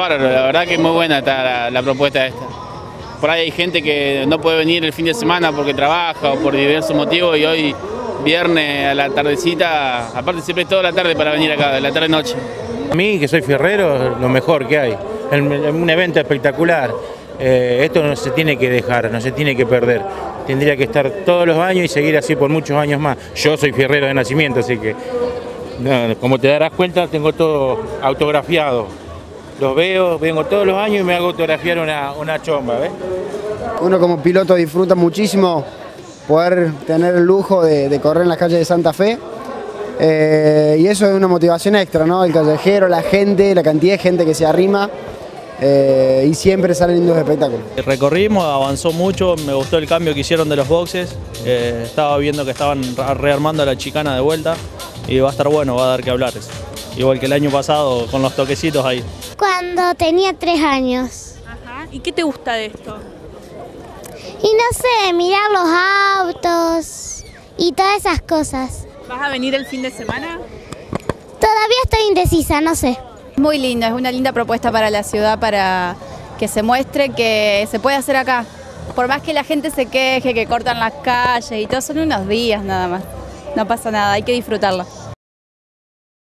bárbaro, la verdad que es muy buena está la, propuesta esta. Por ahí hay gente que no puede venir el fin de semana porque trabaja o por diversos motivos y hoy viernes a la tardecita, aparte siempre toda la tarde para venir acá, de la tarde-noche. A mí, que soy fierrero, lo mejor que hay. Un evento espectacular. Eh, esto no se tiene que dejar, no se tiene que perder. Tendría que estar todos los años y seguir así por muchos años más. Yo soy fierrero de nacimiento, así que como te darás cuenta, tengo todo autografiado. Los veo, vengo todos los años y me hago autografiar una, una chomba, ¿ves? Uno como piloto disfruta muchísimo poder tener el lujo de, correr en las calles de Santa Fe. Eh, y eso es una motivación extra, ¿no? El callejero, la gente, la cantidad de gente que se arrima. Eh, y siempre salen lindos espectáculos. Recorrimos, avanzó mucho, me gustó el cambio que hicieron de los boxes, eh, estaba viendo que estaban rearmando la chicana de vuelta y va a estar bueno, va a dar que hablar. Igual que el año pasado con los toquecitos ahí. Cuando tenía tres años. Ajá. ¿Y qué te gusta de esto? Y no sé, mirar los autos y todas esas cosas. ¿Vas a venir el fin de semana? Todavía estoy indecisa, no sé. Muy linda, es una linda propuesta para la ciudad para que se muestre que se puede hacer acá. Por más que la gente se queje, que cortan las calles y todo, son unos días nada más. No pasa nada, hay que disfrutarlo.